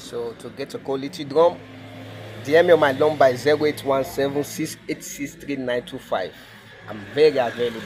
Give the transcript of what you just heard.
So to get a quality drum, DM me on my number by 0817 I'm very available.